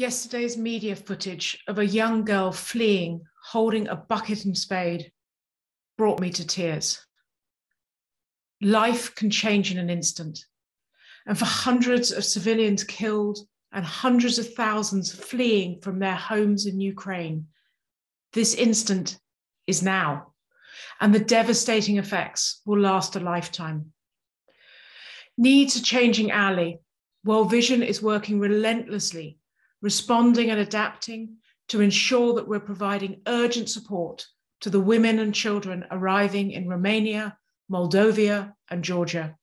Yesterday's media footage of a young girl fleeing, holding a bucket and spade, brought me to tears. Life can change in an instant. And for hundreds of civilians killed and hundreds of thousands fleeing from their homes in Ukraine, this instant is now. And the devastating effects will last a lifetime. Needs are changing hourly. World Vision is working relentlessly responding and adapting to ensure that we're providing urgent support to the women and children arriving in Romania, Moldova, and Georgia.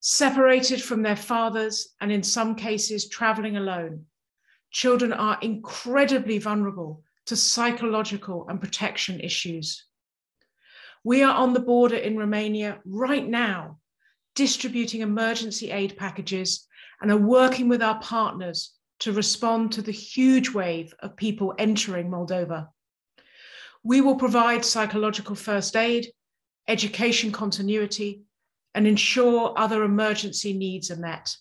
Separated from their fathers, and in some cases, traveling alone, children are incredibly vulnerable to psychological and protection issues. We are on the border in Romania right now, distributing emergency aid packages and are working with our partners to respond to the huge wave of people entering Moldova. We will provide psychological first aid, education continuity, and ensure other emergency needs are met.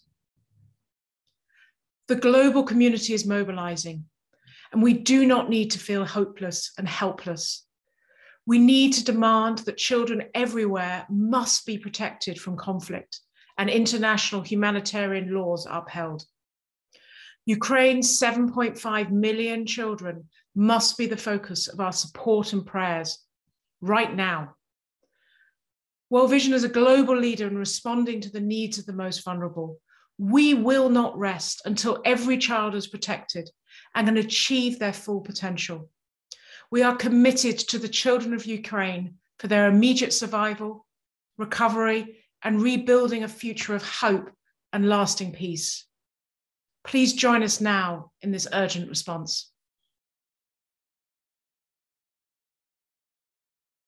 The global community is mobilizing, and we do not need to feel hopeless and helpless. We need to demand that children everywhere must be protected from conflict and international humanitarian laws upheld. Ukraine's 7.5 million children must be the focus of our support and prayers right now. World Vision is a global leader in responding to the needs of the most vulnerable. We will not rest until every child is protected and can achieve their full potential. We are committed to the children of Ukraine for their immediate survival, recovery, and rebuilding a future of hope and lasting peace. Please join us now in this urgent response.